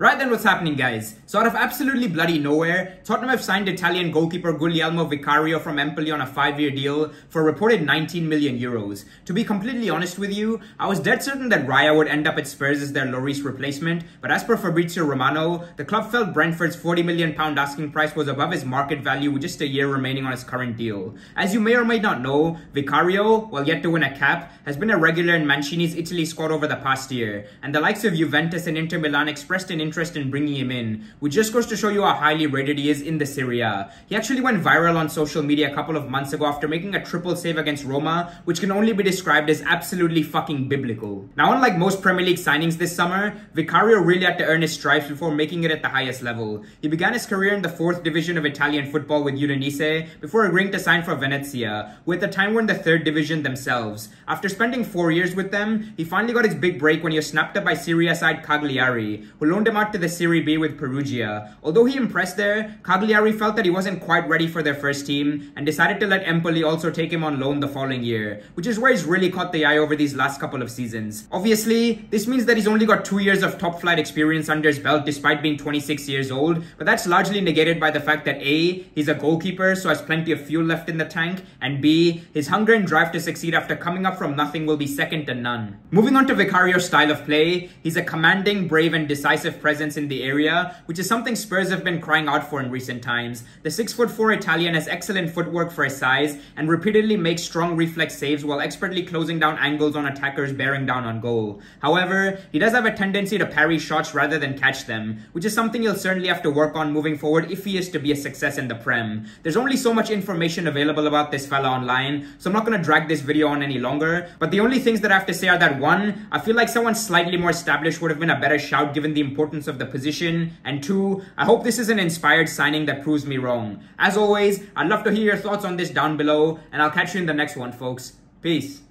Right then, what's happening, guys? So, out of absolutely bloody nowhere, Tottenham have signed Italian goalkeeper Guglielmo Vicario from Empoli on a five-year deal for reported 19 million euros. To be completely honest with you, I was dead certain that Raya would end up at Spurs as their Lloris replacement, but as per Fabrizio Romano, the club felt Brentford's 40 million pound asking price was above his market value with just a year remaining on his current deal. As you may or may not know, Vicario, while yet to win a cap, has been a regular in Mancini's Italy squad over the past year, and the likes of Juventus and Inter Milan expressed an interest in bringing him in, which just goes to show you how highly rated he is in the Serie A. He actually went viral on social media a couple of months ago after making a triple save against Roma, which can only be described as absolutely fucking biblical. Now, unlike most Premier League signings this summer, Vicario really had to earn his stripes before making it at the highest level. He began his career in the fourth division of Italian football with Udinese before agreeing to sign for Venezia, who at the time were in the third division themselves. After spending four years with them, he finally got his big break when he was snapped up by Serie A side Cagliari, who loaned him to the Serie B with Perugia. Although he impressed there, Cagliari felt that he wasn't quite ready for their first team and decided to let Empoli also take him on loan the following year, which is where he's really caught the eye over these last couple of seasons. Obviously, this means that he's only got two years of top flight experience under his belt despite being 26 years old, but that's largely negated by the fact that A, he's a goalkeeper so has plenty of fuel left in the tank, and B, his hunger and drive to succeed after coming up from nothing will be second to none. Moving on to Vicario's style of play, he's a commanding, brave and decisive presence in the area, which is something Spurs have been crying out for in recent times. The 6'4 Italian has excellent footwork for his size and repeatedly makes strong reflex saves while expertly closing down angles on attackers bearing down on goal. However, he does have a tendency to parry shots rather than catch them, which is something he'll certainly have to work on moving forward if he is to be a success in the Prem. There's only so much information available about this fella online, so I'm not going to drag this video on any longer, but the only things that I have to say are that one, I feel like someone slightly more established would have been a better shout given the importance of the position, and two, I hope this is an inspired signing that proves me wrong. As always, I'd love to hear your thoughts on this down below, and I'll catch you in the next one, folks. Peace.